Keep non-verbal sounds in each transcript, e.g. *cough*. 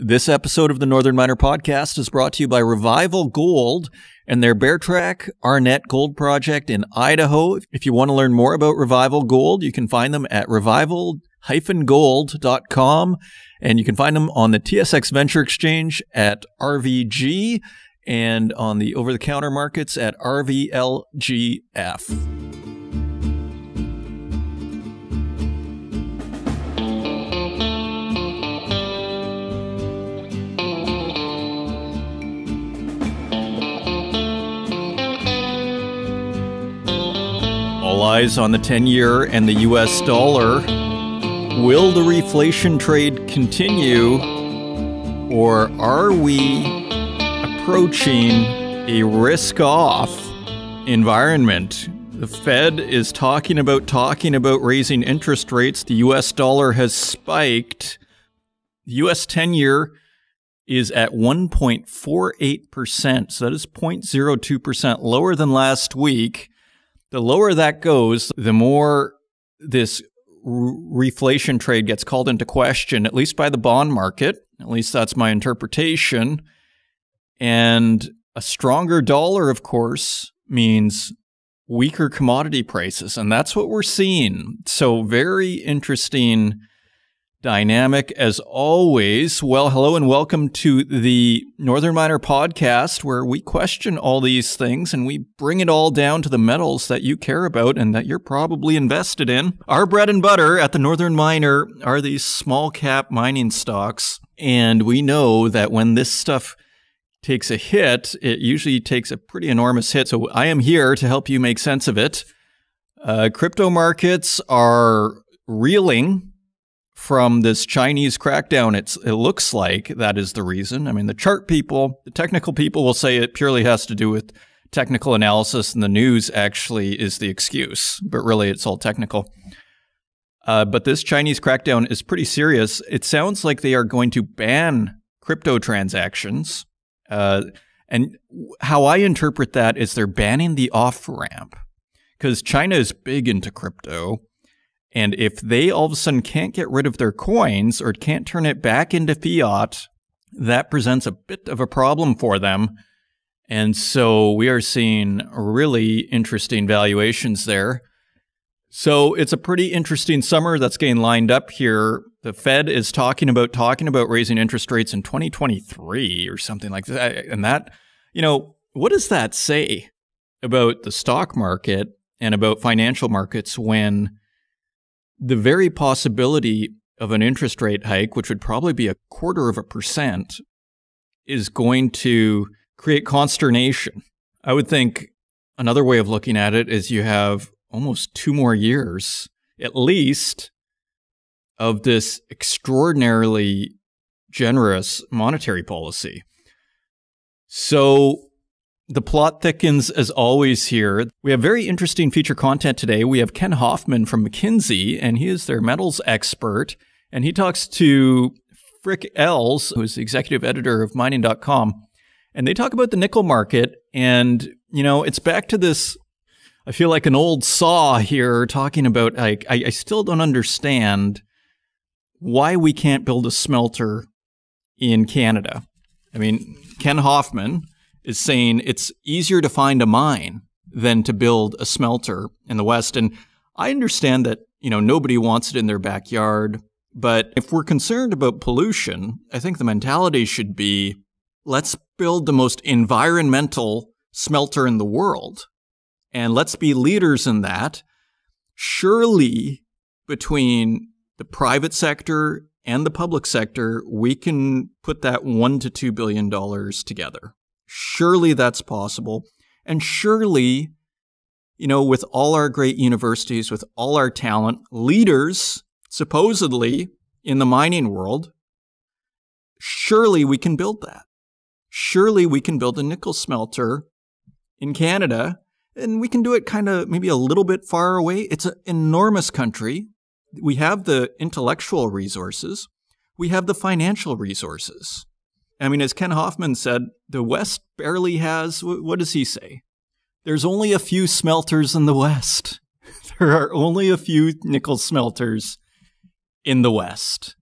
This episode of the Northern Miner Podcast is brought to you by Revival Gold and their Bear Track Arnett Gold Project in Idaho. If you want to learn more about Revival Gold, you can find them at revival-gold.com and you can find them on the TSX Venture Exchange at RVG and on the over-the-counter markets at RVLGF. Eyes on the 10 year and the US dollar. Will the reflation trade continue, or are we approaching a risk off environment? The Fed is talking about talking about raising interest rates. The US dollar has spiked. The US 10 year is at 1.48%. So that is 0.02% lower than last week the lower that goes, the more this reflation trade gets called into question, at least by the bond market. At least that's my interpretation. And a stronger dollar, of course, means weaker commodity prices. And that's what we're seeing. So, very interesting dynamic as always. Well, hello and welcome to the Northern Miner podcast, where we question all these things and we bring it all down to the metals that you care about and that you're probably invested in. Our bread and butter at the Northern Miner are these small cap mining stocks. And we know that when this stuff takes a hit, it usually takes a pretty enormous hit. So I am here to help you make sense of it. Uh, crypto markets are reeling from this Chinese crackdown. It's, it looks like that is the reason. I mean, the chart people, the technical people will say it purely has to do with technical analysis, and the news actually is the excuse, but really it's all technical. Uh, but this Chinese crackdown is pretty serious. It sounds like they are going to ban crypto transactions. Uh, and how I interpret that is they're banning the off ramp because China is big into crypto. And if they all of a sudden can't get rid of their coins or can't turn it back into fiat, that presents a bit of a problem for them. And so we are seeing really interesting valuations there. So it's a pretty interesting summer that's getting lined up here. The Fed is talking about talking about raising interest rates in 2023 or something like that. And that, you know, what does that say about the stock market and about financial markets when the very possibility of an interest rate hike, which would probably be a quarter of a percent, is going to create consternation. I would think another way of looking at it is you have almost two more years, at least, of this extraordinarily generous monetary policy. So the plot thickens as always here. We have very interesting feature content today. We have Ken Hoffman from McKinsey, and he is their metals expert. And he talks to Frik Els, who's the executive editor of mining.com. And they talk about the nickel market. And, you know, it's back to this. I feel like an old saw here talking about, like, I, I still don't understand why we can't build a smelter in Canada. I mean, Ken Hoffman, is saying it's easier to find a mine than to build a smelter in the West. And I understand that, you know, nobody wants it in their backyard. But if we're concerned about pollution, I think the mentality should be let's build the most environmental smelter in the world. And let's be leaders in that. Surely between the private sector and the public sector, we can put that one to two billion dollars together. Surely that's possible. And surely, you know, with all our great universities, with all our talent, leaders, supposedly in the mining world, surely we can build that. Surely we can build a nickel smelter in Canada, and we can do it kind of maybe a little bit far away. It's an enormous country. We have the intellectual resources, we have the financial resources. I mean, as Ken Hoffman said, the West barely has, what does he say? There's only a few smelters in the West. *laughs* There are only a few nickel smelters in the West.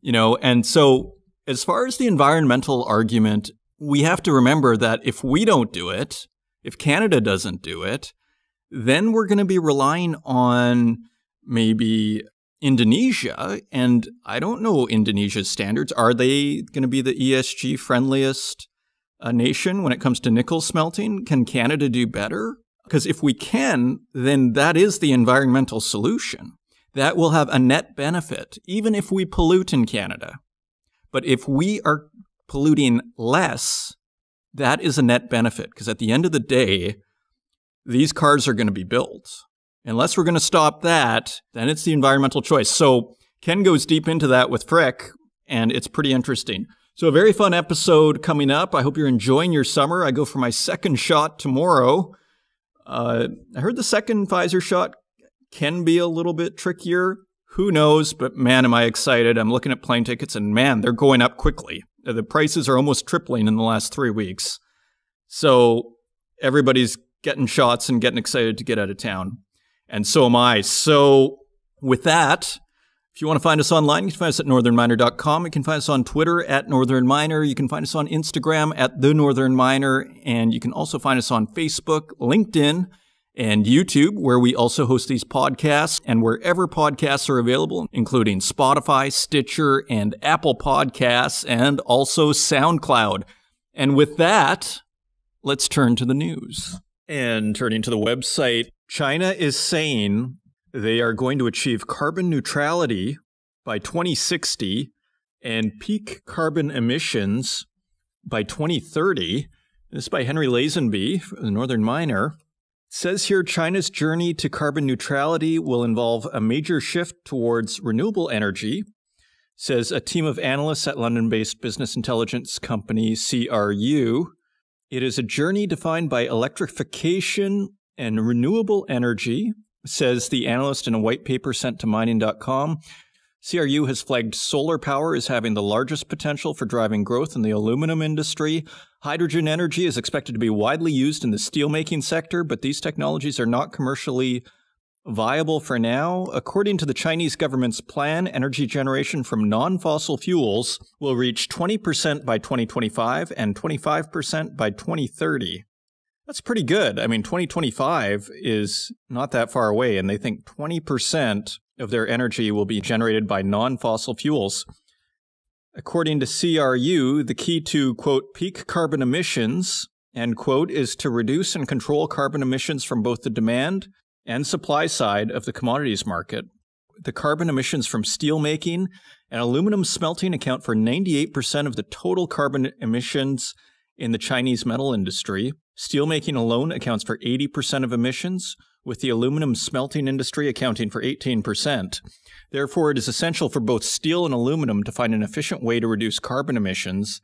You know, and so as far as the environmental argument, we have to remember that if we don't do it, if Canada doesn't do it, then we're going to be relying on maybe Indonesia. And I don't know Indonesia's standards. Are they going to be the ESG friendliest uh, nation when it comes to nickel smelting? Can Canada do better? Because if we can, then that is the environmental solution. That will have a net benefit, even if we pollute in Canada. But if we are polluting less, that is a net benefit. Because at the end of the day, these cars are going to be built. Unless we're going to stop that, then it's the environmental choice. So Ken goes deep into that with Frik, and it's pretty interesting. So, a very fun episode coming up. I hope you're enjoying your summer. I go for my second shot tomorrow. Uh, I heard the second Pfizer shot can be a little bit trickier. Who knows? But man, am I excited. I'm looking at plane tickets, and man, they're going up quickly. The prices are almost tripling in the last three weeks. So, everybody's getting shots and getting excited to get out of town. And so am I. So, with that, if you want to find us online, you can find us at northernminer.com. You can find us on Twitter at Northern Miner. You can find us on Instagram at The Northern Miner. And you can also find us on Facebook, LinkedIn, and YouTube, where we also host these podcasts and wherever podcasts are available, including Spotify, Stitcher, and Apple Podcasts, and also SoundCloud. And with that, let's turn to the news. And turning to the website, China is saying they are going to achieve carbon neutrality by 2060 and peak carbon emissions by 2030. This is by Henry Lazenby, the Northern Miner. It says here China's journey to carbon neutrality will involve a major shift towards renewable energy, says a team of analysts at London based business intelligence company CRU. It is a journey defined by electrification and renewable energy, says the analyst in a white paper sent to mining.com. CRU has flagged solar power as having the largest potential for driving growth in the aluminum industry. Hydrogen energy is expected to be widely used in the steelmaking sector, but these technologies are not commercially viable for now. According to the Chinese government's plan, energy generation from non fossil fuels will reach 20% by 2025 and 25% by 2030. That's pretty good. I mean, 2025 is not that far away, and they think 20% of their energy will be generated by non fossil fuels. According to CRU, the key to, quote, peak carbon emissions, end quote, is to reduce and control carbon emissions from both the demand and supply side of the commodities market. The carbon emissions from steelmaking and aluminum smelting account for 98% of the total carbon emissions in the Chinese metal industry. Steelmaking alone accounts for 80% of emissions, with the aluminum smelting industry accounting for 18%. Therefore, it is essential for both steel and aluminum to find an efficient way to reduce carbon emissions,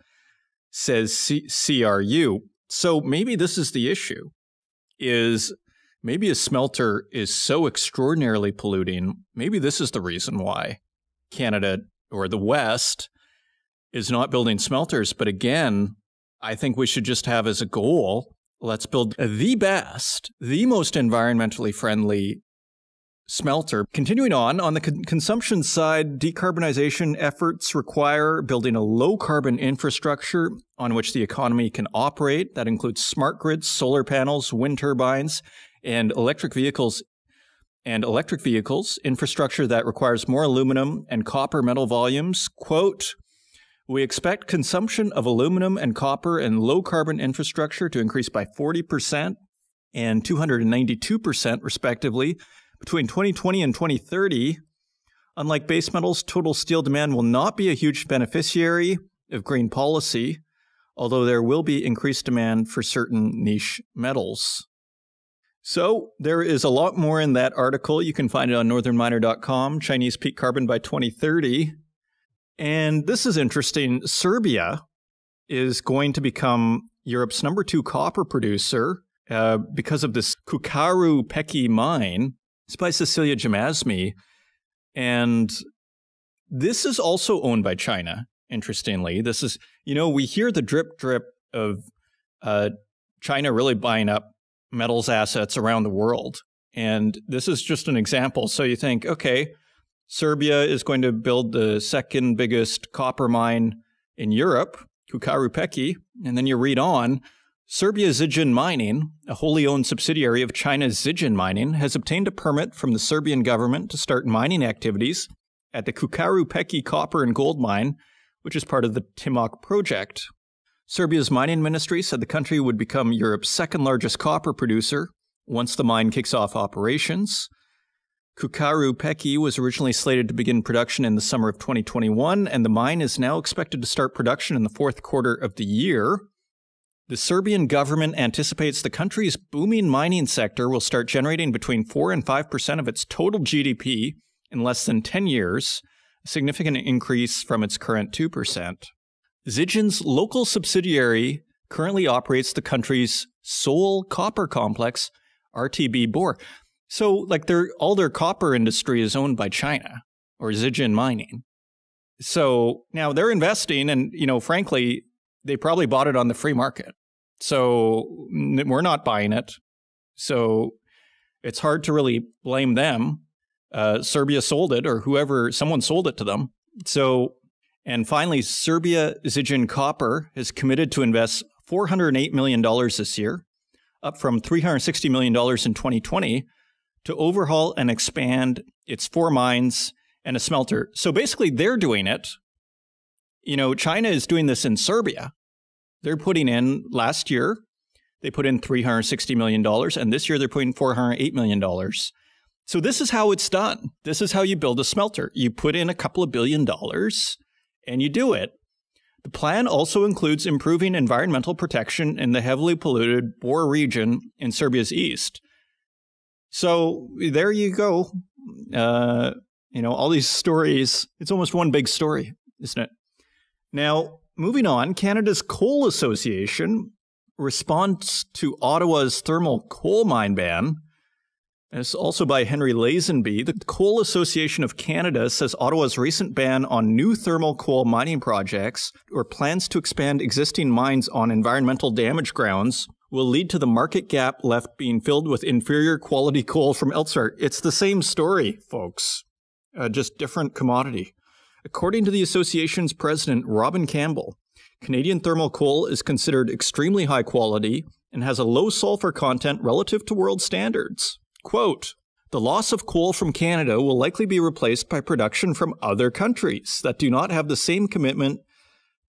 says C- CRU. So maybe this is the issue is maybe a smelter is so extraordinarily polluting, maybe this is the reason why Canada or the West is not building smelters, but again, I think we should just have as a goal let's build the best, the most environmentally friendly smelter. Continuing on, on the con- consumption side, decarbonization efforts require building a low carbon infrastructure on which the economy can operate. That includes smart grids, solar panels, wind turbines, and electric vehicles. And electric vehicles, infrastructure that requires more aluminum and copper metal volumes. Quote, we expect consumption of aluminum and copper and low carbon infrastructure to increase by 40% and 292%, respectively, between 2020 and 2030. Unlike base metals, total steel demand will not be a huge beneficiary of green policy, although there will be increased demand for certain niche metals. So, there is a lot more in that article. You can find it on northernminer.com, Chinese peak carbon by 2030. And this is interesting. Serbia is going to become Europe's number two copper producer uh, because of this Cukaru Peki mine. It's by Cecilia Jamasmie. And this is also owned by China, interestingly. This is, you know, we hear the drip drip of uh, China really buying up metals assets around the world. And this is just an example. So you think, okay, Serbia is going to build the second biggest copper mine In Europe, Cukaru Peki, and then you read on, Serbia Zijin Mining, a wholly owned subsidiary of China's Zijin Mining, has obtained a permit from the Serbian government to start mining activities at the Cukaru Peki copper and gold mine, which is part of the Timok project. Serbia's mining ministry said the country would become Europe's second largest copper producer once the mine kicks off operations. Cukaru Peki was originally slated to begin production in the summer of 2021, and the mine is now expected to start production in the fourth quarter of the year. The Serbian government anticipates the country's booming mining sector will start generating between 4 and 5% of its total GDP in less than 10 years, a significant increase from its current 2%. Zijin's local subsidiary currently operates the country's sole copper complex, RTB Bor. So, like, their all their copper industry is owned by China or Zijin Mining. So now they're investing, and you know, frankly, they probably bought it on the free market. So we're not buying it. So it's hard to really blame them. Uh, Serbia sold it, or whoever, someone sold it to them. So, and finally, Serbia Zijin Copper has committed to invest $408 million this year, up from $360 million in 2020 to overhaul and expand its four mines and a smelter. So basically, they're doing it. You know, China is doing this in Serbia. They're putting in last year, they put in $360 million, and this year they're putting $408 million. So this is how it's done. This is how you build a smelter. You put in a couple of billion dollars and you do it. The plan also includes improving environmental protection in the heavily polluted Bor region in Serbia's east. So there you go. Uh, you know, all these stories, it's almost one big story, isn't it? Now, moving on, Canada's Coal Association responds to Ottawa's thermal coal mine ban. It's also by Henry Lazenby. The Coal Association of Canada says Ottawa's recent ban on new thermal coal mining projects or plans to expand existing mines on environmental damage grounds will lead to the market gap left being filled with inferior quality coal from elsewhere. It's the same story, folks, uh, just different commodity. According to the association's president, Robin Campbell, Canadian thermal coal is considered extremely high quality and has a low sulfur content relative to world standards. Quote, the loss of coal from Canada will likely be replaced by production from other countries that do not have the same commitment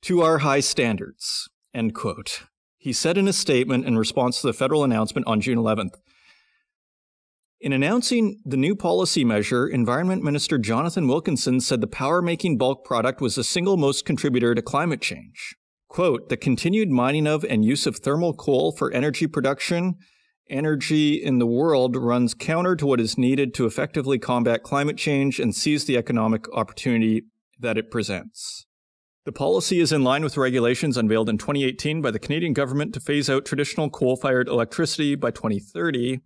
to our high standards. End quote he said in a statement in response to the federal announcement on June 11th. In announcing the new policy measure, Environment Minister Jonathan Wilkinson said the power making bulk product was the single most contributor to climate change. Quote, the continued mining of and use of thermal coal for energy production, energy in the world runs counter to what is needed to effectively combat climate change and seize the economic opportunity that it presents. The policy is in line with regulations unveiled in 2018 by the Canadian government to phase out traditional coal fired electricity by 2030.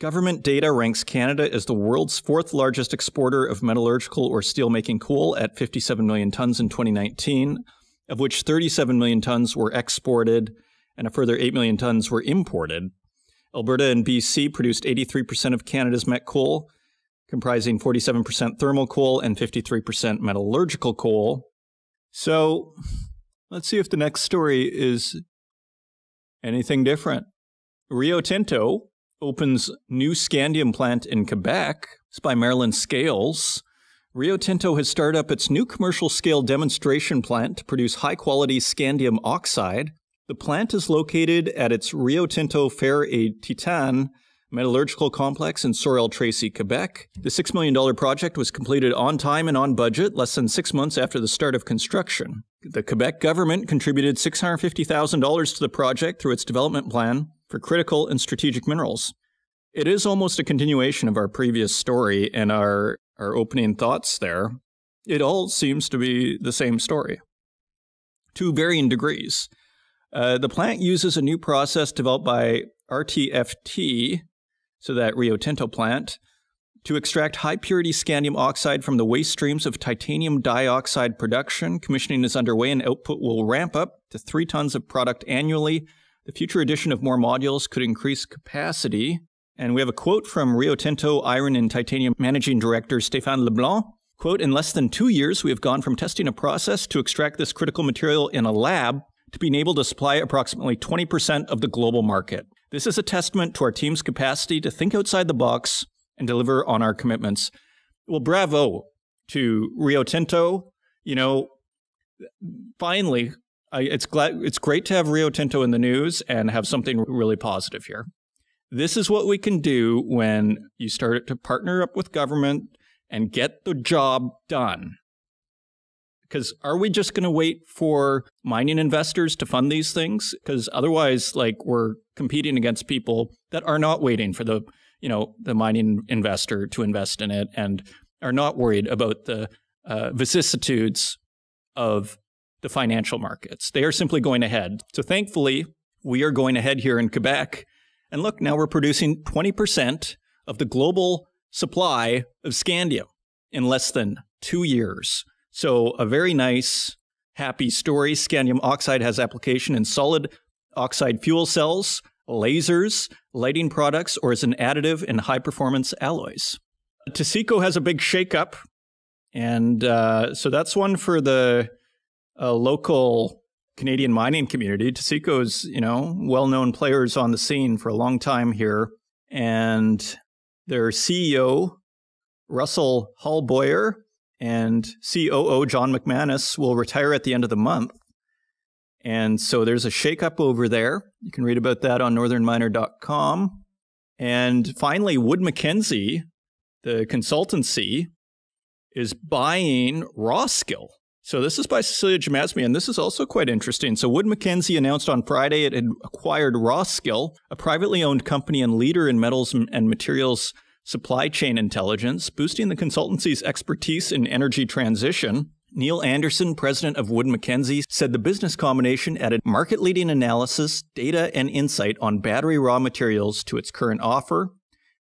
Government data ranks Canada as the world's fourth largest exporter of metallurgical or steelmaking coal at 57 million tons in 2019, of which 37 million tons were exported and a further 8 million tons were imported. Alberta and BC produced 83% of Canada's met coal, comprising 47% thermal coal and 53% metallurgical coal. So let's see if the next story is anything different. Rio Tinto opens new scandium plant in Quebec. It's by Marilyn Scales. Rio Tinto has started up its new commercial scale demonstration plant to produce high quality scandium oxide. The plant is located at its Rio Tinto Fer et Titan Metallurgical Complex in Sorel-Tracy, Quebec. The $6 million project was completed on time and on budget less than six months after the start of construction. The Quebec government contributed $650,000 to the project through its development plan for critical and strategic minerals. It is almost a continuation of our previous story and our, our opening thoughts there. It all seems to be the same story, to varying degrees. Uh, the plant uses a new process developed by RTFT, so that Rio Tinto plant, to extract high purity scandium oxide from the waste streams of titanium dioxide production. Commissioning is underway and output will ramp up to three tons of product annually. The future addition of more modules could increase capacity. And we have a quote from Rio Tinto Iron and Titanium Managing Director Stéphane Leblanc. Quote, in less than two years, we have gone from testing a process to extract this critical material in a lab to being able to supply approximately 20% of the global market. This is a testament to our team's capacity to think outside the box and deliver on our commitments. Well, bravo to Rio Tinto. You know, finally, I, it's glad it's great to have Rio Tinto in the news and have something really positive here. This is what we can do when you start to partner up with government and get the job done. Because are we just going to wait for mining investors to fund these things? Because otherwise, like we're competing against people that are not waiting for the, you know, the mining investor to invest in it and are not worried about the uh, vicissitudes of the financial markets. They are simply going ahead. So thankfully, we are going ahead here in Quebec. And look, now we're producing 20% of the global supply of scandium in less than two years. So, a very nice, happy story. Scandium oxide has application in solid oxide fuel cells, lasers, lighting products, or as an additive in high performance alloys. Taseko has a big shakeup. And uh, so that's one for the uh, local Canadian mining community. Taseko's, you know, well known players on the scene for a long time here. And their CEO, Russell Hallbauer, and COO John McManus will retire at the end of the month. And so there's a shakeup over there. You can read about that on northernminer.com. And finally, Wood Mackenzie, the consultancy, is buying Roskill. So this is by Cecilia Jamasmie, and this is also quite interesting. So Wood Mackenzie announced on Friday it had acquired Roskill, a privately owned company and leader in metals and materials supply chain intelligence, boosting the consultancy's expertise in energy transition. Neil Anderson, president of Wood Mackenzie, said the business combination added market leading analysis, data, and insight on battery raw materials to its current offer.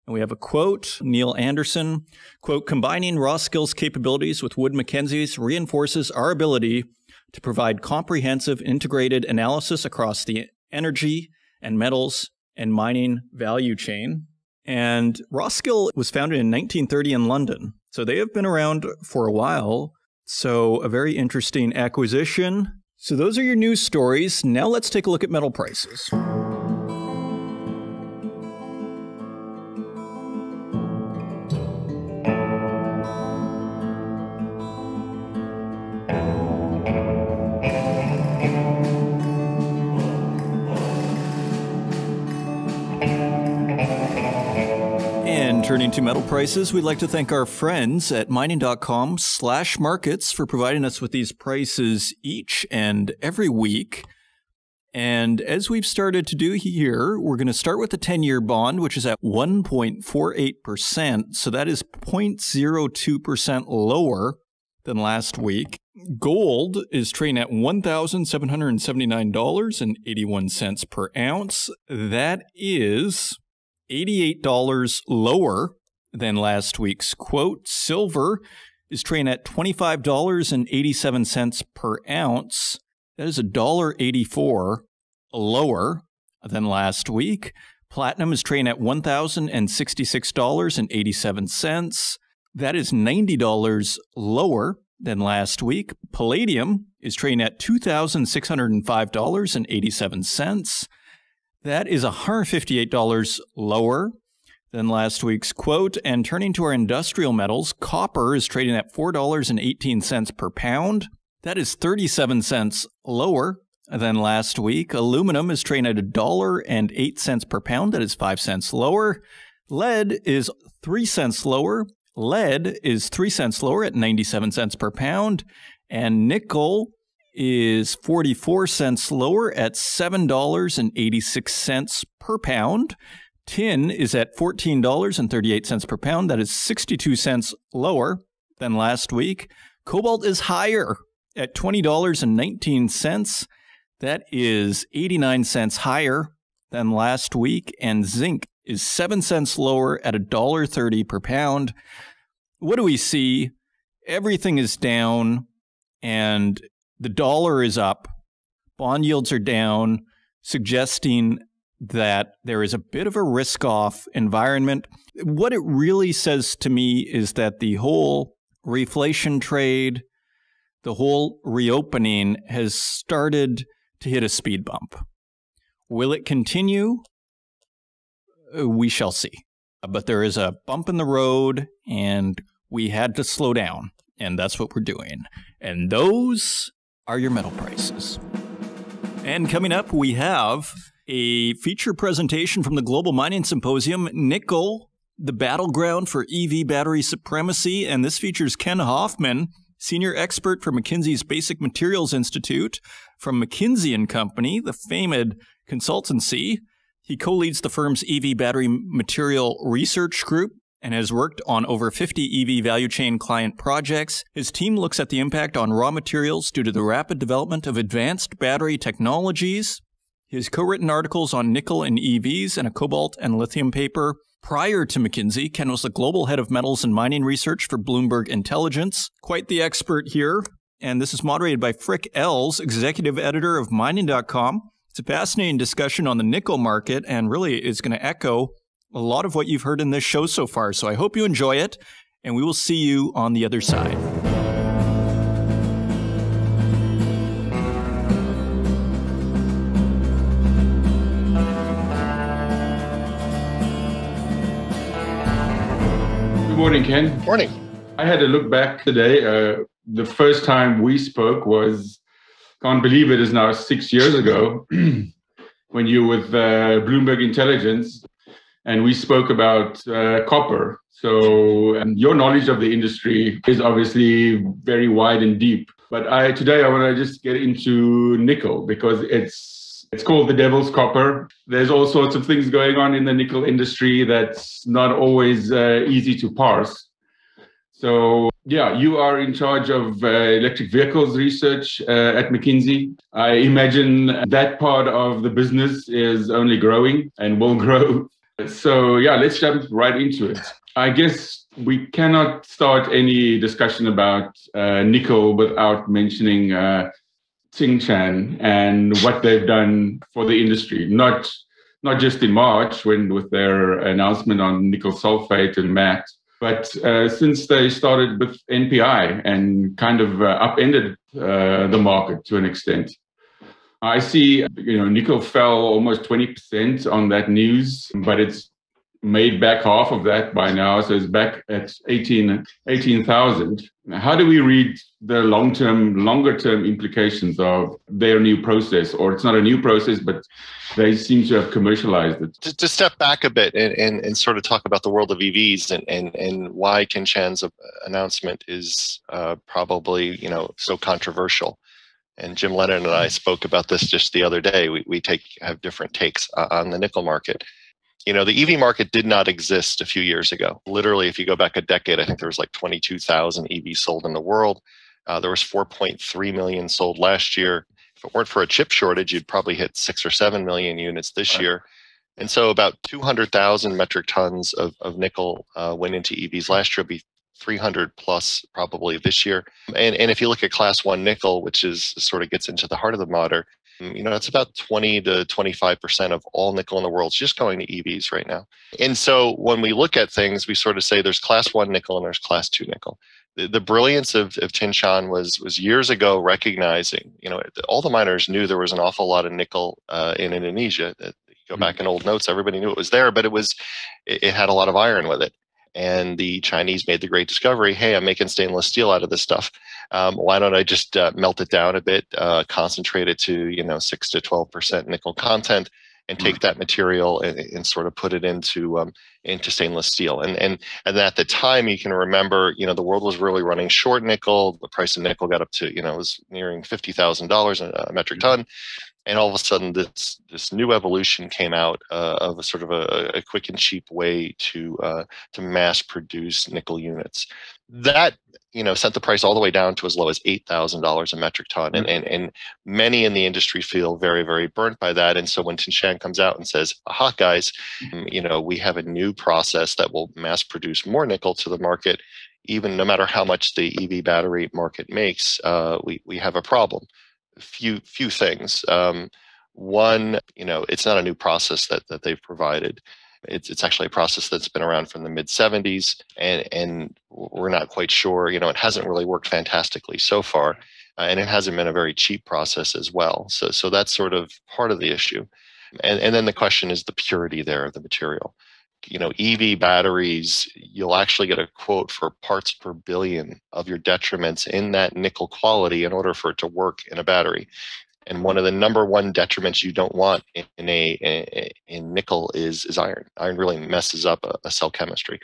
And we have a quote, Neil Anderson, quote, combining Roskill's capabilities with Wood Mackenzie's reinforces our ability to provide comprehensive integrated analysis across the energy and metals and mining value chain. And Roskill was founded in 1930 in London. So they have been around for a while. So a very interesting acquisition. So those are your news stories. Now let's take a look at metal prices. Turning to metal prices, we'd like to thank our friends at mining.com slash markets for providing us with these prices each and every week. And as we've started to do here, we're going to start with the 10 year bond, which is at 1.48%. So that is 0.02% lower than last week. Gold is trading at $1,779.81 per ounce. That is $88 lower than last week's quote. Silver is trading at $25.87 per ounce. That is $1.84 lower than last week. Platinum is trading at $1,066.87. That is $90 lower than last week. Palladium is trading at $2,605.87. That is $158 lower than last week's quote. And turning to our industrial metals, copper is trading at $4.18 per pound. That is 37 cents lower than last week. Aluminum is trading at $1.08 per pound. That is 5 cents lower. Lead is 3 cents lower. Lead is 3 cents lower at 97 cents per pound. And nickel is 44 cents lower at $7.86 per pound. Tin is at $14.38 per pound. That is 62 cents lower than last week. Cobalt is higher at $20.19. That is 89 cents higher than last week. And zinc is 7 cents lower at $1.30 per pound. What do we see? Everything is down and the dollar is up, bond yields are down, suggesting that there is a bit of a risk off environment. What it really says to me is that the whole reflation trade, the whole reopening has started to hit a speed bump. Will it continue? Uh, we shall see. But there is a bump in the road, and we had to slow down, and that's what we're doing. And those are your metal prices. And coming up, we have a feature presentation from the Global Mining Symposium Nickel, the battleground for EV battery supremacy. And this features Ken Hoffman, senior expert for McKinsey's Basic Materials Institute from McKinsey and Company, the famed consultancy. He co leads the firm's EV battery material research group and has worked on over 50 EV value chain client projects. His team looks at the impact on raw materials due to the rapid development of advanced battery technologies. His co written articles on nickel and EVs and a cobalt and lithium paper. Prior to McKinsey, Ken was the global head of metals and mining research for Bloomberg Intelligence. Quite the expert here. And this is moderated by Frik Els, executive editor of mining.com. It's a fascinating discussion on the nickel market and really is going to echo a lot of what you've heard in this show so far. So I hope you enjoy it, and we will see you on the other side. Good morning, Ken. Morning. I had to look back today. Uh, the first time we spoke was can't believe it is now six years ago *clears throat* when you were with uh, Bloomberg Intelligence and we spoke about uh, copper. So um, your knowledge of the industry is obviously very wide and deep. But I today I want to just get into nickel because it's it's called the devil's copper. There's all sorts of things going on in the nickel industry that's not always uh, easy to parse. So yeah, you are in charge of uh, electric vehicles research uh, at McKinsey. I imagine that part of the business is only growing and will *laughs* grow. So yeah, let's jump right into it. I guess we cannot start any discussion about uh, nickel without mentioning uh, Tsingshan and what they've done for the industry. Not not just in March when with their announcement on nickel sulfate and matte, but uh, since they started with NPI and kind of uh, upended uh, the market to an extent. I see, you know, nickel fell almost 20% on that news, but it's made back half of that by now. So it's back at 18, 18,000. How do we read the long term, longer term implications of their new process? Or it's not a new process, but they seem to have commercialized it. To, to step back a bit and, and, and, sort of talk about the world of EVs and, and, and why Tsingshan's announcement is uh, probably, you know, so controversial. And Jim Lennon and I spoke about this just the other day. We, we take have different takes on the nickel market. You know the ev market did not exist a few years ago. Literally if you go back a decade i think there was like 22000 evs sold in the world. Uh, there was 4.3 million sold last year. If it weren't for a chip shortage you'd probably hit 6 or 7 million units this year. And so about 200000 metric tons of, of nickel uh, went into evs last year be 300 plus probably this year and, and if you look at class one nickel which is sort of gets into the heart of the matter you know, it's about 20 to 25% of all nickel in the world is just going to EVs right now. And so when we look at things, we sort of say there's class one nickel and there's class two nickel. The, the brilliance of, of Tsingshan was, was years ago recognizing, you know, all the miners knew there was an awful lot of nickel uh, in Indonesia. That go mm-hmm. back in old notes, everybody knew it was there, but it was, it, it had a lot of iron with it and the Chinese made the great discovery hey, I'm making stainless steel out of this stuff. Um, why don't I just uh, melt it down a bit, uh, concentrate it to you know six to twelve percent nickel content, and take that material and, and sort of put it into um, into stainless steel. And and and at the time, you can remember, you know, the world was really running short nickel. The price of nickel got up to you know it was nearing fifty thousand dollars a metric ton and all of a sudden this this new evolution came out uh, of a sort of a, a, quick and cheap way to uh, to mass produce nickel units. That you know sent the price all the way down to as low as $8000 a metric ton and, and and many in the industry feel very very burnt by that. And so when Tsingshan comes out and says aha guys mm, you know we have a new process that will mass produce more nickel to the market even no matter how much the ev battery market makes uh, we, we have a problem few few things. Um, one, you know, it's not a new process that that they've provided. It's, it's actually a process that's been around from the mid 70s, and, and we're not quite sure. You know, it hasn't really worked fantastically so far, uh, and it hasn't been a very cheap process as well. So, so that's sort of part of the issue. And, and then the question is the purity there of the material. You know, EV batteries, you'll actually get a quote for parts per billion of your detriments in that nickel quality in order for it to work in a battery. And one of the number one detriments you don't want in a in nickel is is iron. Iron really messes up a, a cell chemistry.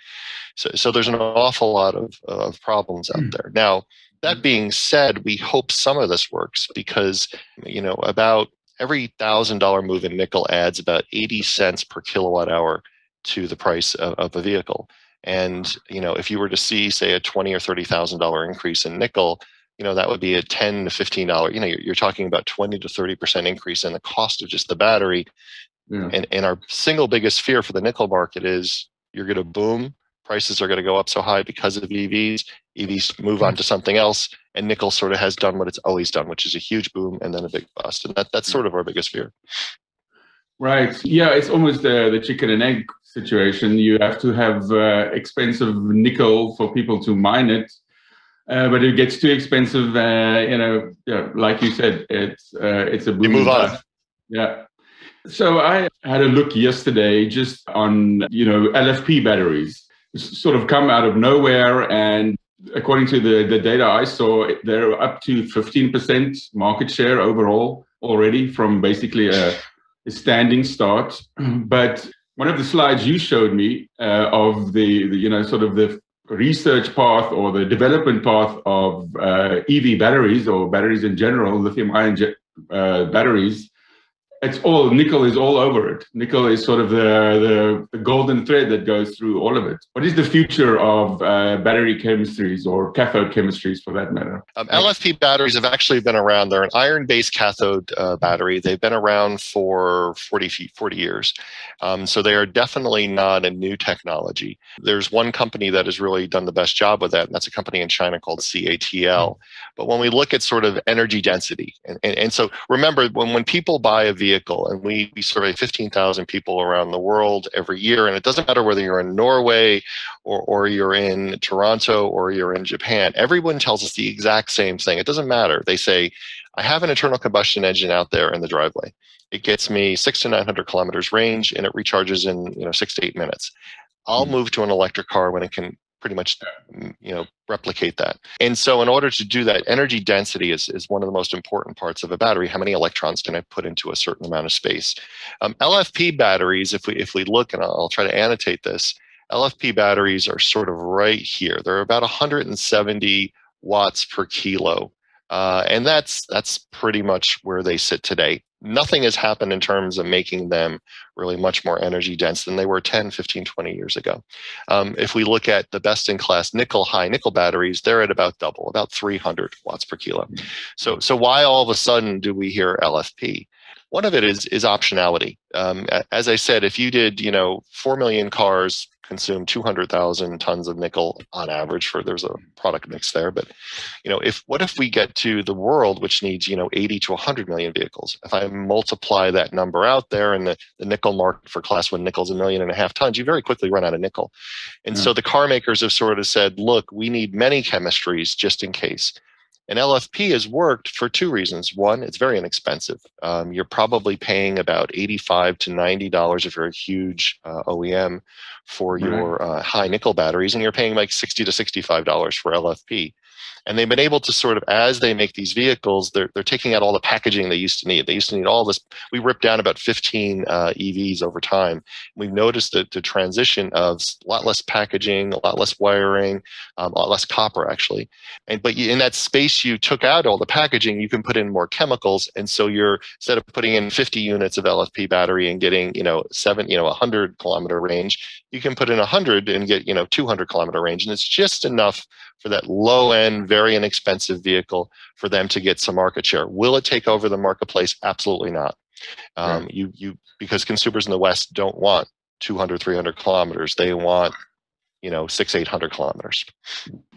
So so there's an awful lot of, of problems out hmm. there. Now that being said, we hope some of this works because you know about every thousand dollar move in nickel adds about 80 cents per kilowatt hour to the price of, of a vehicle. And you know, if you were to see, say, a twenty or thirty thousand dollar increase in nickel, you know that would be a 10 to 15 dollar you know you're, you're, talking about 20 to 30 percent increase in the cost of just the battery. Yeah. and, and our single biggest fear for the nickel market is you're going to boom prices are going to go up so high because of evs evs move on to something else and nickel sort of has done what it's always done which is a huge boom and then a big bust. And that, that's sort of our biggest fear. Right. Yeah it's almost the, the chicken and egg situation you have to have uh, expensive nickel for people to mine it uh, but it gets too expensive. Uh, you know, yeah, like you said, it's uh, it's a boom. You move on. Yeah. So I had a look yesterday just on you know LFP batteries, it's sort of come out of nowhere, and according to the the data I saw, they're up to fifteen percent market share overall already from basically a, a standing start. *clears throat* But one of the slides you showed me uh, of the, the, you know sort of the research path or the development path of uh, EV batteries or batteries in general, lithium ion uh, batteries, it's all nickel is all over it. Nickel is sort of the, the, the, golden thread that goes through all of it. What is the future of uh, battery chemistries or cathode chemistries for that matter? Um, LFP batteries have actually been around. They're an iron based cathode uh, battery. They've been around for 40, 40 years. Um, so they are definitely not a new technology. There's one company that has really done the best job with that, and that's a company in China called CATL. But when we look at sort of energy density, and, and, and so remember, when, when people buy a vehicle, and we, we survey 15,000 people around the world every year, and it doesn't matter whether you're in Norway or, or you're in Toronto or you're in Japan, everyone tells us the exact same thing. It doesn't matter. They say, I have an internal combustion engine out there in the driveway. It gets me six to 900 kilometers range and it recharges in you know six to eight minutes. I'll mm-hmm. move to an electric car when it can pretty much mm, you know replicate that. And so in order to do that energy density is, is one of the most important parts of a battery. How many electrons can i put into a certain amount of space? Um, lfp batteries if we if we look and I'll, try to annotate this lfp batteries are sort of right here. They're about 170 watts per kilo. Uh, and that's that's pretty much where they sit today nothing has happened in terms of making them really much more energy dense than they were 10, 15, 20 years ago. Um, if we look at the best in class nickel, high nickel batteries, they're at about double, about 300 watts per kilo. So, so why all of a sudden do we hear LFP? One of it is is optionality. Um, as I said, if you did, you know, four million cars consume 200,000 tons of nickel on average for there's a product mix there but you know if what if we get to the world which needs you know 80 to 100 million vehicles? If i multiply that number out there and the, the nickel market for class 1 nickels a million and a half tons you very quickly run out of nickel. And yeah. so the car makers have sort of said look we need many chemistries just in case and LFP has worked for two reasons. One, it's very inexpensive. Um, you're probably paying about 85 to $90 if you're a huge uh, OEM for right. your uh, high nickel batteries, and you're paying like 60 to $65 for LFP. And they've been able to sort of, as they make these vehicles, they're, they're taking out all the packaging they used to need. They used to need all this. We ripped down about 15 uh, EVs over time. We've noticed the, the transition of a lot less packaging, a lot less wiring, um, a lot less copper actually. And but in that space you took out all the packaging, you can put in more chemicals. And so you're instead of putting in 50 units of LFP battery and getting you know seven you know 100 kilometer range, you can put in 100 and get you know 200 kilometer range, and it's just enough for that low end, very inexpensive vehicle for them to get some market share. Will it take over the marketplace? Absolutely not. Um, You you because consumers in the West don't want 200, 300 kilometers. They want you know six, eight hundred kilometers.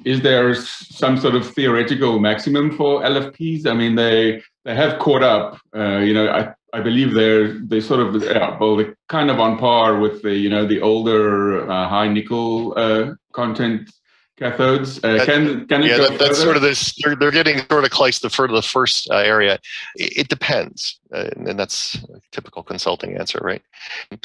Is there some sort of theoretical maximum for LFPs? I mean, they they have caught up. Uh, you know, I I believe they're they sort of yeah, well they're kind of on par with the you know the older uh, high nickel uh, content cathodes. Uh, that, can can yeah, that, that's sort of this. They're, they're getting sort of close to the, the first uh, area. It, it depends, uh, and that's a typical consulting answer, right? It,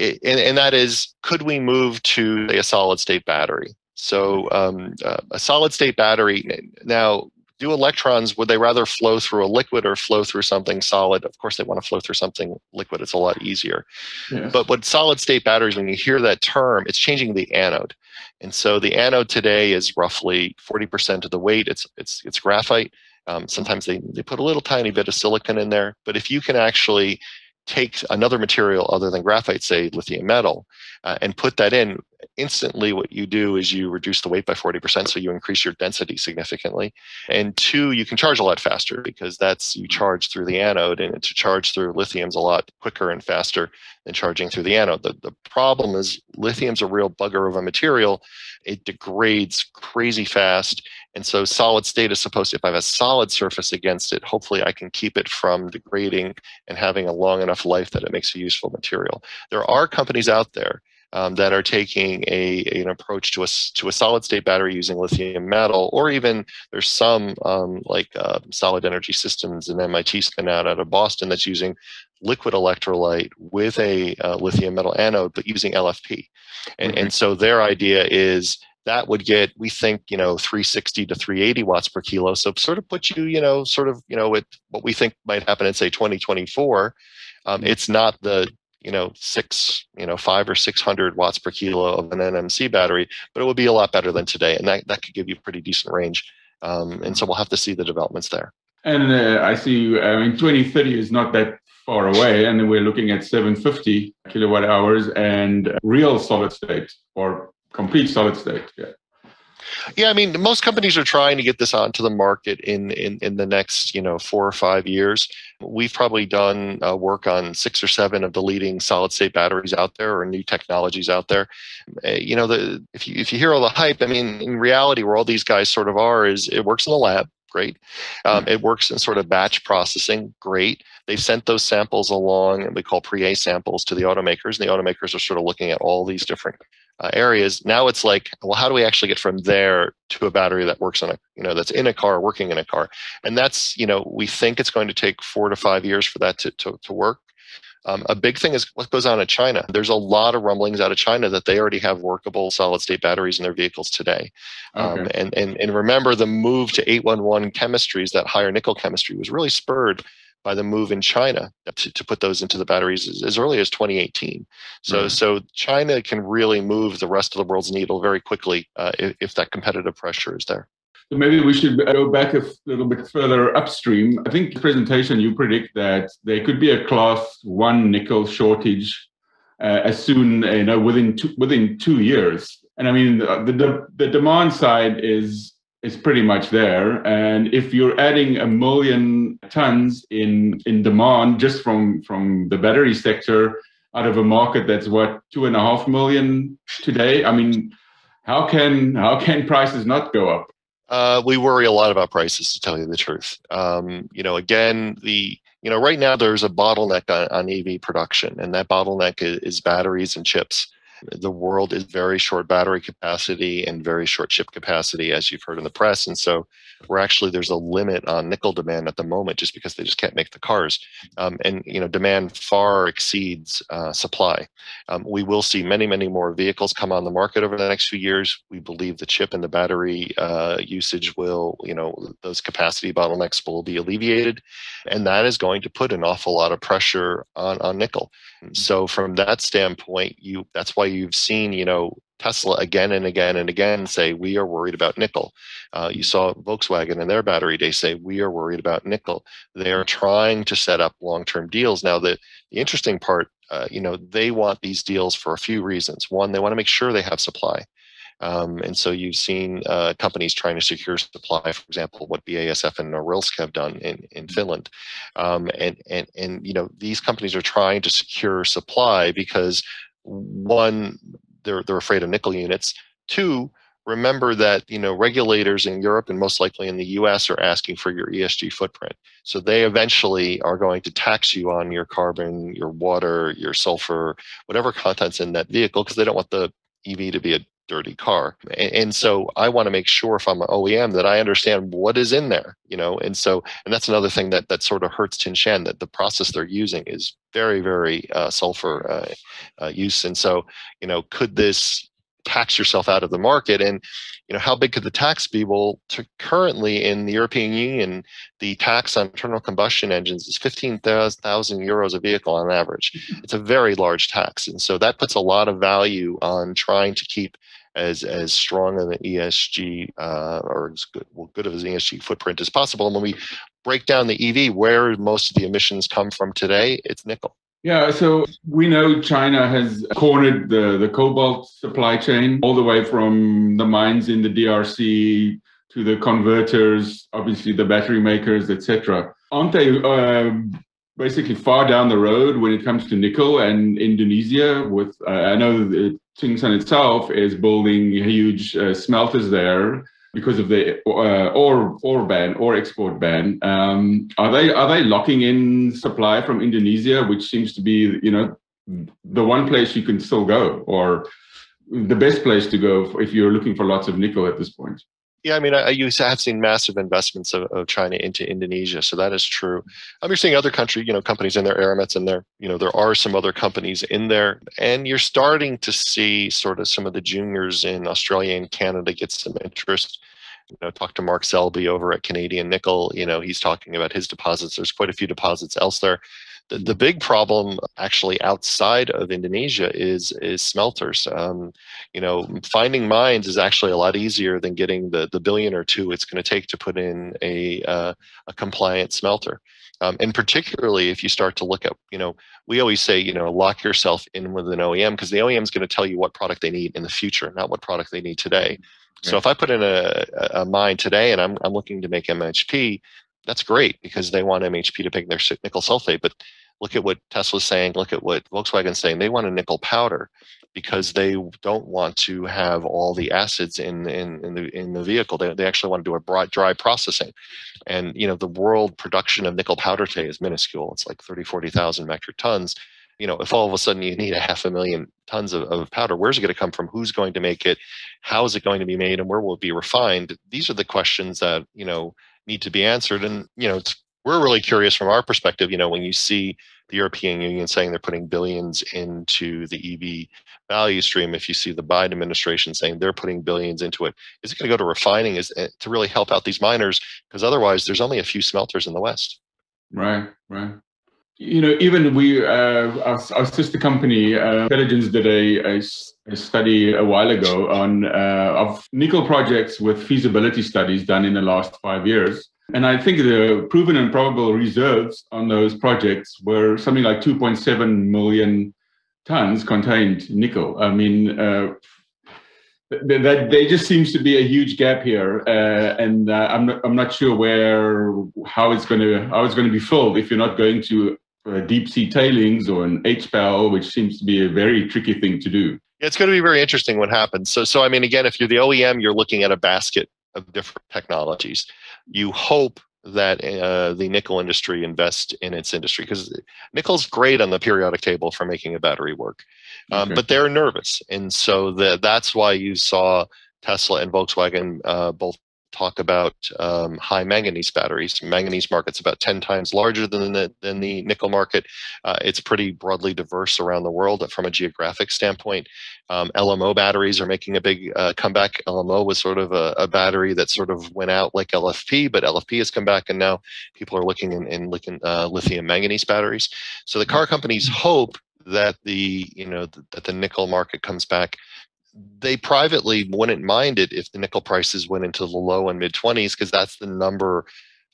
it, and, and that is, could we move to a solid state battery? So um, uh, a solid state battery now do electrons would they rather flow through a liquid or flow through something solid? Of course they want to flow through something liquid it's a lot easier. Yes. but with solid state batteries when you hear that term it's changing the anode. And so the anode today is roughly 40% of the weight it's it's it's graphite. Um, sometimes they, they put a little tiny bit of silicon in there. But if you can actually take another material other than graphite, say lithium metal, uh, and put that in, instantly what you do is you reduce the weight by 40%, so you increase your density significantly. And two, you can charge a lot faster because that's you charge through the anode, and to charge through lithium's a lot quicker and faster than charging through the anode. The, the problem is lithium's a real bugger of a material. It degrades crazy fast and so solid state is supposed to, if I have a solid surface against it, hopefully I can keep it from degrading and having a long enough life that it makes a useful material. There are companies out there um, that are taking a, an approach to a, to a solid state battery using lithium metal, or even there's some um, like uh, SolidEnergy Systems and MIT spin out out of Boston that's using liquid electrolyte with a uh, lithium metal anode, but using LFP. And, mm-hmm. and so their idea is that would get we think you know 360 to 380 watts per kilo so sort of put you you know sort of you know with what we think might happen in say 2024 um, mm-hmm. it's not the you know six you know five or six hundred watts per kilo of an nmc battery but it would be a lot better than today and that, that could give you pretty decent range um, and so we'll have to see the developments there and uh, i see i mean 2030 is not that far away and we're looking at 750 kilowatt hours and real solid state or complete solid state. Yeah. Yeah, I mean, most companies are trying to get this onto the market in in, in the next you know four or five years. We've probably done uh, work on six or seven of the leading solid state batteries out there, or new technologies out there. Uh, you know, the if you if you hear all the hype, I mean, in reality, where all these guys sort of are is it works in the lab great. Um, it works in sort of batch processing, great. They've sent those samples along, and we call pre-A samples to the automakers, and the automakers are sort of looking at all these different uh, areas. Now it's like, well, how do we actually get from there to a battery that works on a, you know, that's in a car, working in a car? And that's, you know, we think it's going to take four to five years for that to, to, to work. Um, a big thing is what goes on in China. There's a lot of rumblings out of China that they already have workable solid state batteries in their vehicles today. Um, and, and, and remember the move to 811 chemistries, that higher nickel chemistry was really spurred by the move in China to, to put those into the batteries as, as early as 2018. So, mm-hmm. so China can really move the rest of the world's needle very quickly uh, if, if that competitive pressure is there. So maybe we should go back a little bit further upstream. I think the presentation you predict that there could be a class one nickel shortage uh, as soon, you know, within two, within two years. And I mean, the, the the demand side is is pretty much there. And if you're adding a million tons in in demand just from from the battery sector out of a market that's what two and a half million today, I mean, how can how can prices not go up? Uh, we worry a lot about prices, to tell you the truth. Um, you know, again, the you know right now there's a bottleneck on, on EV production, and that bottleneck is, is batteries and chips the world is very short battery capacity and very short chip capacity, as you've heard in the press. And so we're actually there's a limit on nickel demand at the moment, just because they just can't make the cars. Um, and you know, demand far exceeds uh, supply. Um, we will see many, many more vehicles come on the market over the next few years. We believe the chip and the battery uh, usage will, you know, those capacity bottlenecks will be alleviated, and that is going to put an awful lot of pressure on on nickel. So from that standpoint, you that's why you've seen, you know, Tesla again and again and again say, we are worried about nickel. Uh, you saw Volkswagen in their battery day say, we are worried about nickel. They are trying to set up long term deals. Now, the, the interesting part, uh, you know, they want these deals for a few reasons. One, they want to make sure they have supply. Um, and so you've seen uh, companies trying to secure supply, for example, what BASF and Norilsk have done in, in Finland. Um, and, and, and, you know, these companies are trying to secure supply because one, they're, they're afraid of nickel units. Two, remember that you know regulators in Europe and most likely in the US are asking for your ESG footprint. So they eventually are going to tax you on your carbon, your water, your sulfur, whatever contents in that vehicle because they don't want the EV to be a dirty car. And, and so I want to make sure if I'm an OEM that I understand what is in there, you know. And so and that's another thing that that sort of hurts Tsingshan that the process they're using is very very uh, sulfur uh, uh, use. And so you know, could this tax yourself out of the market and you know how big could the tax be well to currently in the european union the tax on internal combustion engines is 15000 euros a vehicle on average it's a very large tax and so that puts a lot of value on trying to keep as as strong an ESG uh, or as good, well, good of an ESG footprint as possible. And when we break down the EV, where most of the emissions come from today, it's nickel. Yeah, so we know China has cornered the, the cobalt supply chain all the way from the mines in the DRC to the converters, obviously the battery makers, etc. Aren't they uh, basically far down the road when it comes to nickel and Indonesia? With uh, I know that Tsingshan itself is building huge uh, smelters there because of the uh, ore ore ban or export ban. Um, are they are they locking in supply from Indonesia, which seems to be you know the one place you can still go, or the best place to go if you're looking for lots of nickel at this point? Yeah, I mean, I, you have seen massive investments of, of China into Indonesia, so that is true. Um, you're seeing other country, you know, companies in there, Eramet in there. You know, there are some other companies in there, and you're starting to see sort of some of the juniors in Australia and Canada get some interest. You know, talk to Mark Selby over at Canadian Nickel. You know, he's talking about his deposits. There's quite a few deposits elsewhere. The, the big problem actually outside of Indonesia is is smelters. Um, you know, finding mines is actually a lot easier than getting the the billion or two it's going to take to put in a uh, a compliant smelter. Um, and particularly if you start to look at, you know, we always say, you know, lock yourself in with an OEM because the OEM is going to tell you what product they need in the future, not what product they need today. So if I put in a, a mine today and I'm, I'm looking to make MHP, that's great because they want MHP to pick their nickel sulfate. But look at what Tesla's saying. Look at what Volkswagen's saying. They want a nickel powder because they don't want to have all the acids in in, in the in the vehicle. They, they actually want to do a broad, dry processing. And you know the world production of nickel powder today is minuscule. It's like 30, 40,000 metric tons. You know, if all of a sudden you need a half a million tons of, of powder, where's it going to come from? Who's going to make it? How is it going to be made? And where will it be refined? These are the questions that you know need to be answered. And you know, we're really curious from our perspective. You know, when you see the European Union saying they're putting billions into the EV value stream, if you see the Biden administration saying they're putting billions into it, is it going to go to refining? Is eh, to really help out these miners? Because otherwise, there's only a few smelters in the West. Right, right. You know, even we, uh, our, our, sister company, uh, Intelligence, did a, a, a, study a while ago on uh, of nickel projects with feasibility studies done in the last five years. And I think the proven and probable reserves on those projects were something like 2.7 million tons contained nickel. I mean, uh, that there just seems to be a huge gap here, uh, and uh, I'm not I'm not sure where how it's going to how it's going to be filled if you're not going to uh, deep sea tailings or an HPAL, which seems to be a very tricky thing to do. It's going to be very interesting what happens. So, so I mean, again, if you're the OEM, you're looking at a basket of different technologies. You hope that uh, the nickel industry invests in its industry because nickel's great on the periodic table for making a battery work, um, okay. but they're nervous, and so the, that's why you saw Tesla and Volkswagen uh, both talk about um, high manganese batteries. Manganese market's about 10 times larger than the, than the nickel market. Uh, it's pretty broadly diverse around the world from a geographic standpoint. Um, LMO batteries are making a big uh, comeback. LMO was sort of a, a, battery that sort of went out like LFP, but LFP has come back and now people are looking in, in uh, lithium manganese batteries. So the car companies hope that the you know that the nickel market comes back they privately wouldn't mind it if the nickel prices went into the low and mid 20s because that's the number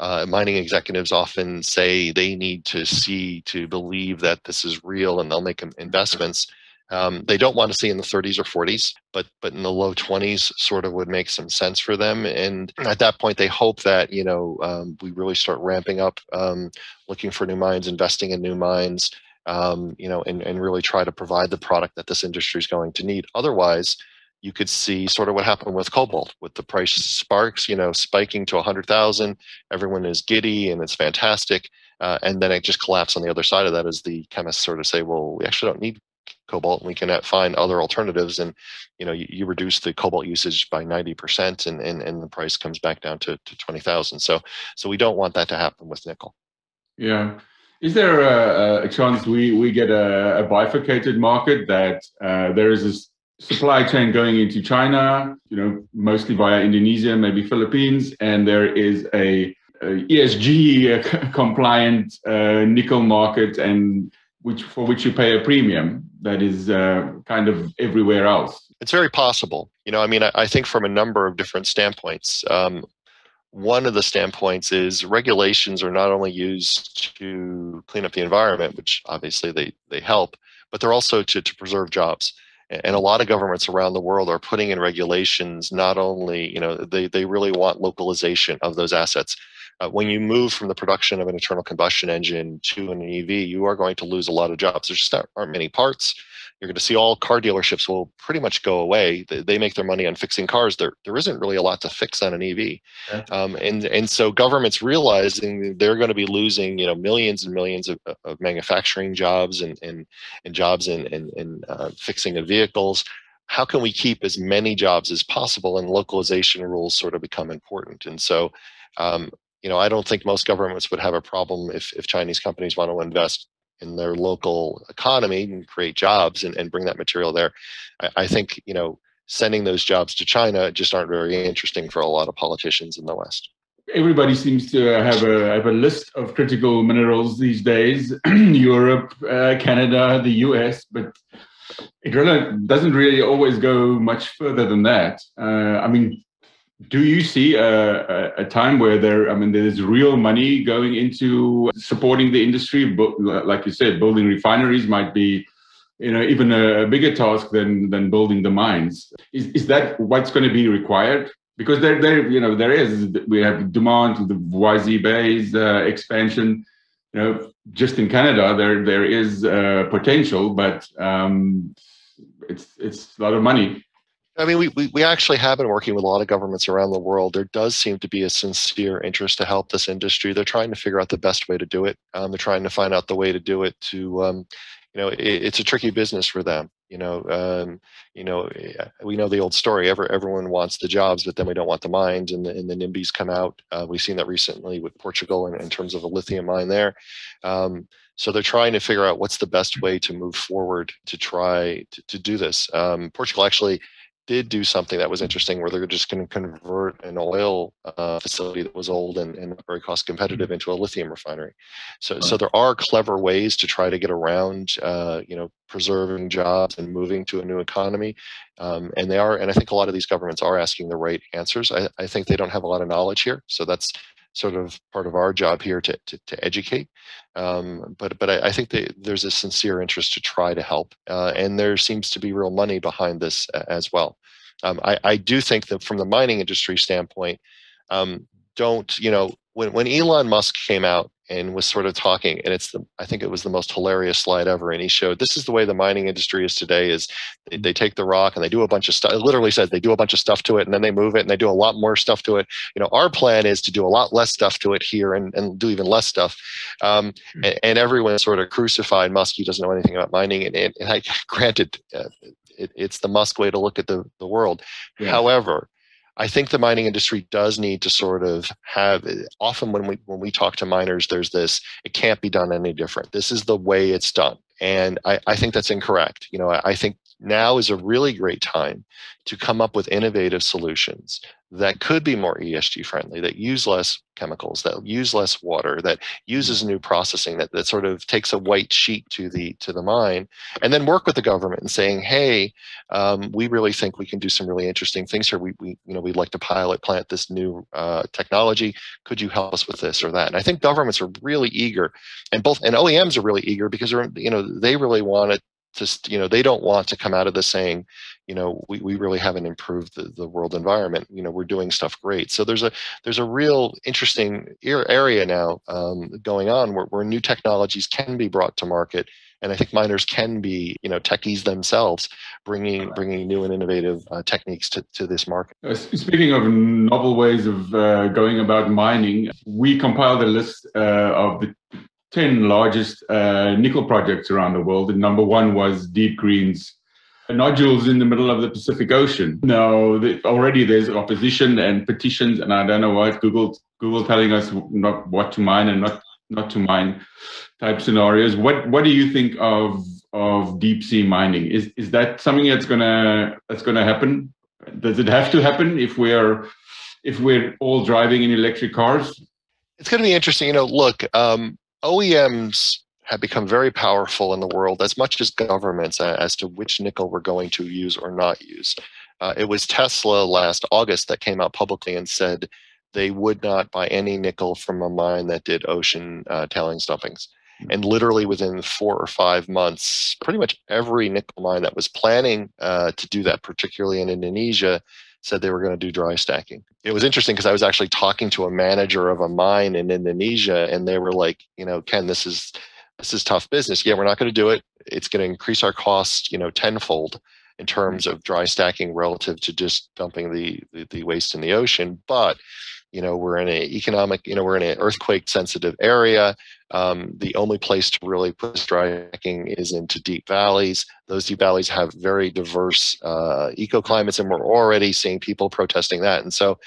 uh, mining executives often say they need to see to believe that this is real and they'll make investments. Um, they don't want to see in the 30s or 40s, but but in the low 20s sort of would make some sense for them. And at that point, they hope that you know um, we really start ramping up, um, looking for new mines, investing in new mines, um, you know, and, and really try to provide the product that this industry is going to need. Otherwise, you could see sort of what happened with cobalt, with the price sparks, you know, spiking to 100,000. Everyone is giddy and it's fantastic. Uh, and then it just collapsed on the other side of that as the chemists sort of say, well, we actually don't need cobalt. and We can uh, find other alternatives. And, you know, you, you reduce the cobalt usage by 90% and, and, and the price comes back down to, to 20,000. So, so we don't want that to happen with nickel. Yeah. Is there a, a chance we, we get a, a bifurcated market that uh, there is this supply chain going into China, you know, mostly via Indonesia, maybe Philippines, and there is a, a ESG *laughs* compliant uh, nickel market, and which for which you pay a premium that is uh, kind of everywhere else. It's very possible. You know, I mean, I, I think from a number of different standpoints. Um, one of the standpoints is regulations are not only used to clean up the environment, which obviously they, they help, but they're also to, to preserve jobs. And a lot of governments around the world are putting in regulations not only you know they, they really want localization of those assets uh, when you move from the production of an internal combustion engine to an ev you are going to lose a lot of jobs there just aren't many parts you're going to see all car dealerships will pretty much go away. They, they, make their money on fixing cars. There, there isn't really a lot to fix on an EV, um, and and so governments realizing they're going to be losing you know millions and millions of, of manufacturing jobs and and, and jobs in in, in uh, fixing of vehicles. How can we keep as many jobs as possible? And localization rules sort of become important. And so, um, you know, I don't think most governments would have a problem if if Chinese companies want to invest in their local economy and create jobs and, and bring that material there. I, I think, you know, sending those jobs to China just aren't very interesting for a lot of politicians in the West. Everybody seems to have a have a list of critical minerals these days. *clears throat* Europe, uh, Canada, the U.S., but it really doesn't really always go much further than that. Uh, I mean, do you see a, a, time where there, I mean, there's real money going into supporting the industry? But like you said, building refineries might be, you know, even a bigger task than than building the mines. Is is that what's going to be required? Because there, there, you know, there is. We have demand, the Voisey's Bay's uh, expansion. You know, just in Canada, there there is uh, potential, but um, it's it's a lot of money. I mean, we, we, we actually have been working with a lot of governments around the world. There does seem to be a sincere interest to help this industry. They're trying to figure out the best way to do it. Um, they're trying to find out the way to do it to, um, you know, it, it's a tricky business for them. You know, um, you know, eh, we know the old story. Ever, everyone wants the jobs, but then we don't want the mines, and the, and the NIMBYs come out. Uh, we've seen that recently with Portugal in, in terms of a lithium mine there. Um, so they're trying to figure out what's the best way to move forward to try to, to do this. Um, Portugal actually did do something that was interesting where they're just going to convert an oil uh, facility that was old and, and very cost competitive mm-hmm. into a lithium refinery. So, so there are clever ways to try to get around, uh, you know, preserving jobs and moving to a new economy. Um, and they are, and I think a lot of these governments are asking the right answers. I, I think they don't have a lot of knowledge here. So that's sort of part of our job here to, to, to educate. Um, but but I, I think there's a sincere interest to try to help, uh, and there seems to be real money behind this as well. Um, I, I do think that from the mining industry standpoint, um, don't you know when when Elon Musk came out and was sort of talking and it's the i think it was the most hilarious slide ever and he showed this is the way the mining industry is today is they, they, take the rock and they do a bunch of stuff it literally says they do a bunch of stuff to it and then they move it and they do a lot more stuff to it you know our plan is to do a lot less stuff to it here and, and do even less stuff um, mm-hmm. and, and, everyone sort of crucified musk he doesn't know anything about mining and, and, and I, *laughs* granted uh, it, it's the musk way to look at the, the world yeah. however I think the mining industry does need to sort of have often when we when we talk to miners, there's this, it can't be done any different. This is the way it's done. And I, I think that's incorrect. You know, I, I think now is a really great time to come up with innovative solutions that could be more ESG friendly, that use less chemicals, that use less water, that uses new processing, that, that sort of takes a white sheet to the to the mine, and then work with the government and saying, hey, um, we really think we can do some really interesting things here. We, we you know we'd like to pilot plant this new uh, technology. Could you help us with this or that? And I think governments are really eager, and both and OEMs are really eager because they're you know they really want it just you know they don't want to come out of this saying you know we, we really haven't improved the, the world environment you know we're doing stuff great so there's a there's a real interesting area now um, going on where, where new technologies can be brought to market and I think miners can be, you know, techies themselves, bringing bringing new and innovative uh, techniques to, to this market. Uh, speaking of novel ways of uh, going about mining, we compiled a list uh, of the 10 largest uh, nickel projects around the world. And number one was DeepGreen's nodules in the middle of the Pacific Ocean. Now, the, already there's opposition and petitions, and I don't know why Google Google telling us not what to mine and not not to mine type scenarios. What what do you think of of deep sea mining? Is is that something that's gonna that's gonna happen? Does it have to happen if we're if we're all driving in electric cars? It's going to be interesting. You know, look, um, OEMs have become very powerful in the world as much as governments as to which nickel we're going to use or not use. Uh, it was Tesla last August that came out publicly and said they would not buy any nickel from a mine that did ocean uh, tailings dumpings. Hmm. And literally within four or five months, pretty much every nickel mine that was planning uh, to do that, particularly in Indonesia, said they were going to do dry stacking. It was interesting because I was actually talking to a manager of a mine in Indonesia, and they were like, you know, Ken, this is this is tough business. Yeah, we're not going to do it. It's going to increase our cost, you know, tenfold in terms mm. of dry stacking relative to just dumping the, the, the waste in the ocean. But you know we're in an economic you know we're in an earthquake sensitive area. Um, the only place to really put striking is into deep valleys. Those deep valleys have very diverse uh, ecoclimates and we're already seeing people protesting that. And so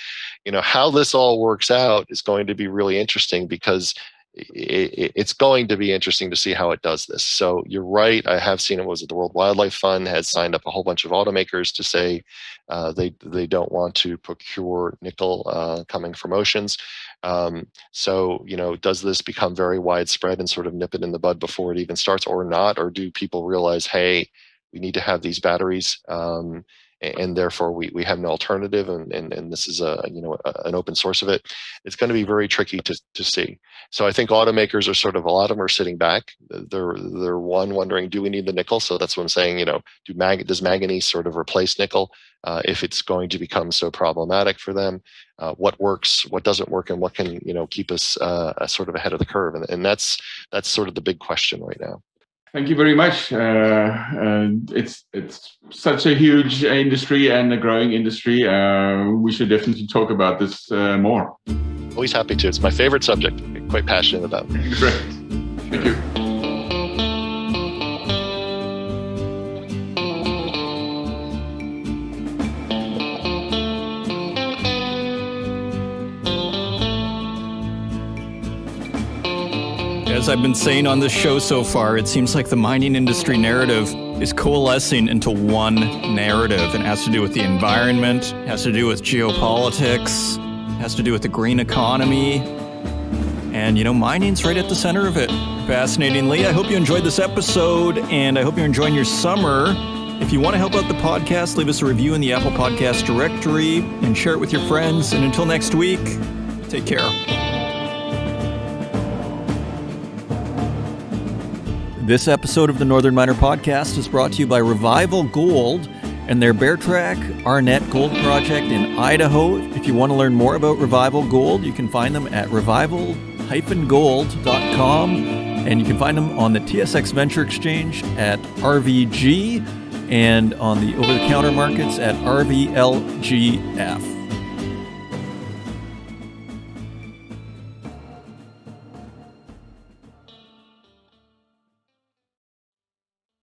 you know how this all works out is going to be really interesting because it, it's going to be interesting to see how it does this. So you're right. I have seen it. Was it the World Wildlife Fund has signed up a whole bunch of automakers to say uh, they they don't want to procure nickel uh, coming from oceans. Um, so you know, does this become very widespread and sort of nip it in the bud before it even starts, or not? Or do people realize, hey, we need to have these batteries? Um, and therefore we, we have an alternative and, and, and this is a you know a, an open source of it it's going to be very tricky to, to see. So i think automakers are sort of a lot of them are sitting back. They're they're one wondering do we need the nickel? So that's what i'm saying you know do mag does manganese sort of replace nickel uh, if it's going to become so problematic for them? Uh, what works what doesn't work and what can you know keep us uh, sort of ahead of the curve? And, and that's that's sort of the big question right now Thank you very much. Uh, uh, it's it's such a huge industry and a growing industry. Uh, we should definitely talk about this uh, more. Always happy to. It's my favorite subject. I'm quite passionate about. Great. Thank you. As I've been saying on this show so far, it seems like the mining industry narrative is coalescing into one narrative. It has to do with the environment, has to do with geopolitics, has to do with the green economy. And, you know, mining's right at the center of it. Fascinatingly, I hope you enjoyed this episode and I hope you're enjoying your summer. If you want to help out the podcast, leave us a review in the Apple Podcast directory and share it with your friends. And until next week, take care. This episode of the Northern Miner Podcast is brought to you by Revival Gold and their Bear Track Arnett Gold Project in Idaho. If you want to learn more about Revival Gold, you can find them at revival-gold.com and you can find them on the TSX Venture Exchange at RVG and on the over the counter markets at RVLGF.